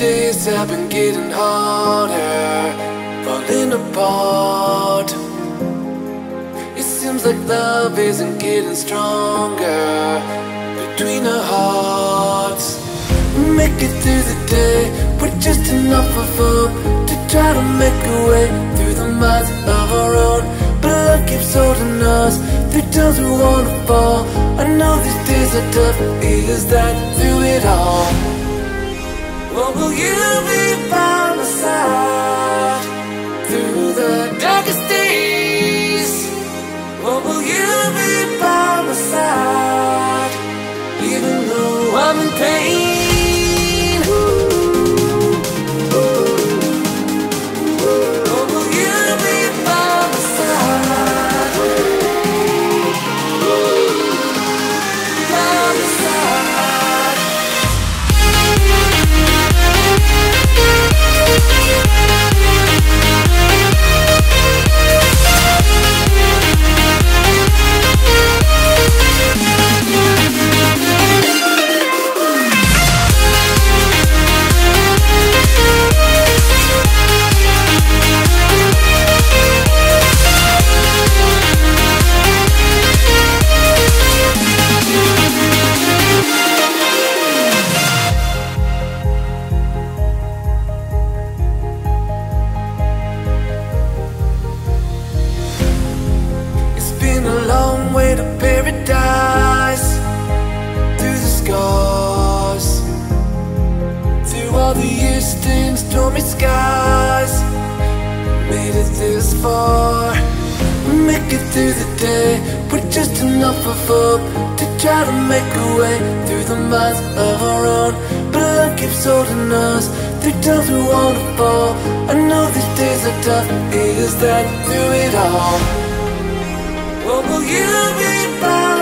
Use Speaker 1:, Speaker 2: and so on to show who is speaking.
Speaker 1: days have been getting harder, falling apart. It seems like love isn't getting stronger between our hearts. Make it through the day with just enough of hope to try to make a way through the miles of our own. But love keeps holding us through times we wanna fall. I know these days are tough. Is that through it all? What will you be by my side through the darkest days? What will you be by my side even though I'm in pain? All the years, stained stormy skies. Made it this far. Make it through the day. With just enough of hope To try to make a way Through the miles of our own. But love keeps holding us. Through times we wanna fall. I know these days are tough. Is that through it all? What will you be by